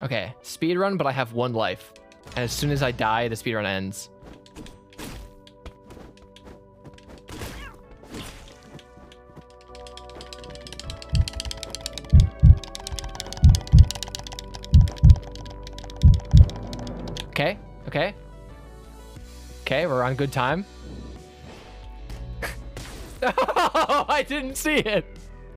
Okay, speed run, but I have one life. And as soon as I die, the speed run ends. Okay, okay. Okay, we're on good time. oh, I didn't see it.